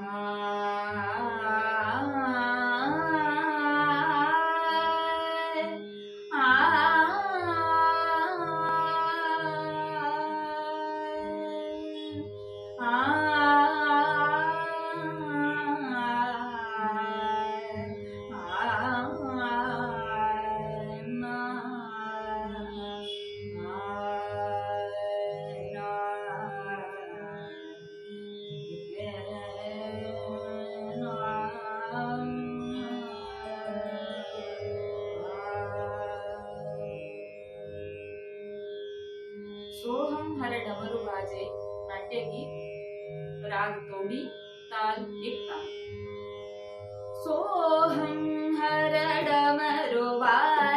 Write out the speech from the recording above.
Ah. हर डमरू बाजे नाट्य गीत राग तोडी ताल एक ताल सोहम हर डमरू बाजे